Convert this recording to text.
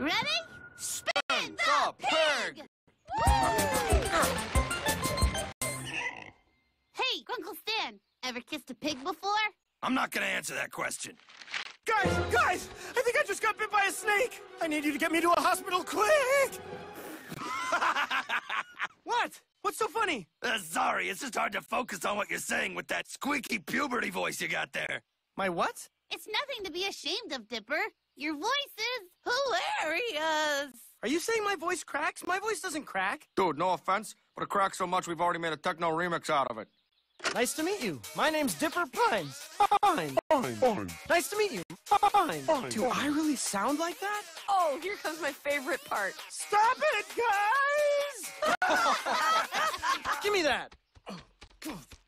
Ready? Spin the pig! Hey, Uncle Stan, ever kissed a pig before? I'm not gonna answer that question. Guys, guys, I think I just got bit by a snake. I need you to get me to a hospital quick. what? What's so funny? Uh, sorry, it's just hard to focus on what you're saying with that squeaky puberty voice you got there. My what? It's nothing to be ashamed of, Dipper. Your voice is hilarious. Are you saying my voice cracks? My voice doesn't crack. Dude, no offense, but it cracks so much we've already made a techno remix out of it. Nice to meet you. My name's Dipper Pines. Fine. Fine, fine. Nice to meet you. Fine. Fine. Do I really sound like that? Oh, here comes my favorite part. Stop it, guys! Give me that.